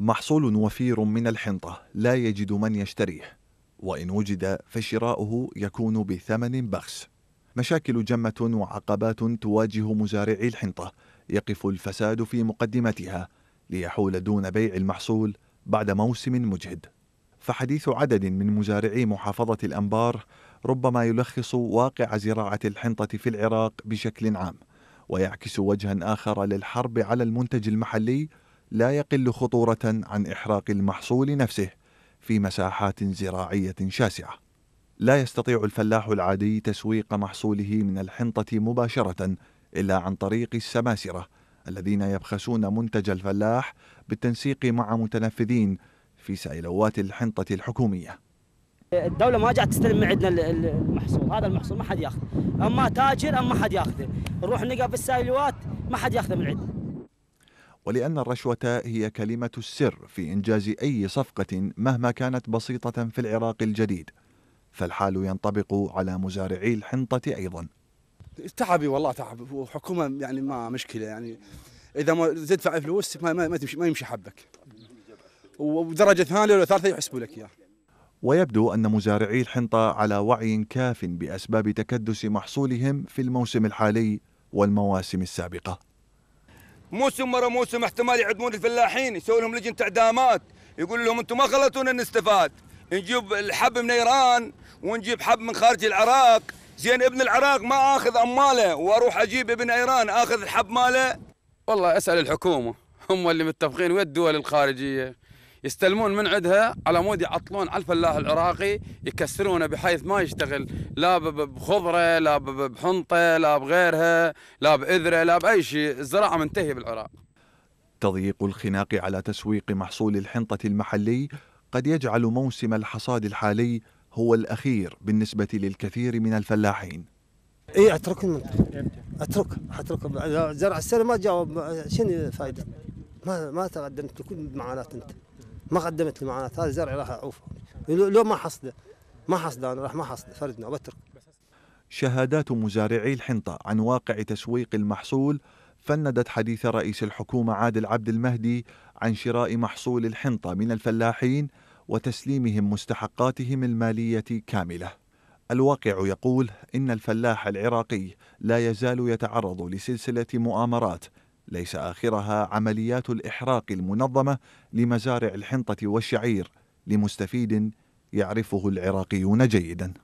محصول وفير من الحنطة لا يجد من يشتريه. وإن وجد فشراؤه يكون بثمن بخس. مشاكل جمة وعقبات تواجه مزارعي الحنطة. يقف الفساد في مقدمتها ليحول دون بيع المحصول بعد موسم مجهد. فحديث عدد من مزارعي محافظة الأنبار ربما يلخص واقع زراعة الحنطة في العراق بشكل عام ويعكس وجها آخر للحرب على المنتج المحلي لا يقل خطورة عن إحراق المحصول نفسه في مساحات زراعية شاسعة. لا يستطيع الفلاح العادي تسويق محصوله من الحنطة مباشرة إلا عن طريق السماسرة الذين يبخسون منتج الفلاح بالتنسيق مع متنفذين في سيلوات الحنطة الحكومية. الدولة ما جات تستلم من عندنا المحصول، هذا المحصول ما حد ياخذه، أما تاجر أما حد ياخذه، نروح نقف بالسيلوات ما حد ياخذه من عندنا. ولأن الرشوة هي كلمة السر في إنجاز أي صفقة مهما كانت بسيطة في العراق الجديد. فالحال ينطبق على مزارعي الحنطة أيضا. تعبي والله تعب. وحكومة يعني ما مشكلة يعني. إذا ما تدفع فلوس ما, ما, تمشي ما يمشي حبك. ودرجة ثانية ولا ثالثة يحسبوا لك إياه ويبدو أن مزارعي الحنطة على وعي كاف بأسباب تكدس محصولهم في الموسم الحالي والمواسم السابقة. موسم ورا موسم احتمال يعدمون الفلاحين يسوي لهم لجنة اعدامات. يقول لهم أنتم ما خلتونا نستفاد نجيب الحب من إيران ونجيب حب من خارج العراق. زين ابن العراق ما آخذ اماله وأروح أجيب ابن إيران آخذ الحب ماله؟ والله أسأل الحكومة. هم اللي متفقين ويا الدول الخارجية. يستلمون من عندها على مود يعطلون على الفلاح العراقي يكسرونه بحيث ما يشتغل لا بخضرة لا بحنطة لا بغيرها لا بإذرة لا بأي شيء. الزراعة منتهية بالعراق. تضييق الخناق على تسويق محصول الحنطة المحلي قد يجعل موسم الحصاد الحالي هو الأخير بالنسبة للكثير من الفلاحين. إي اترك المنطقة أترك أترك. زرع السنة ما جاوب شنو فائده ما ما تقدمت كل معاناة أنت. ما قدمت لي معناته هذا زرعي راح اعوف لو ما حصده ما حصده أنا راح ما حصده فردنا بترك شهادات مزارعي الحنطة عن واقع تسويق المحصول فندت حديث رئيس الحكومة عادل عبد المهدي عن شراء محصول الحنطة من الفلاحين وتسليمهم مستحقاتهم المالية كاملة. الواقع يقول إن الفلاح العراقي لا يزال يتعرض لسلسلة مؤامرات ليس آخرها عمليات الإحراق المنظمة لمزارع الحنطة والشعير لمستفيد يعرفه العراقيون جيداً.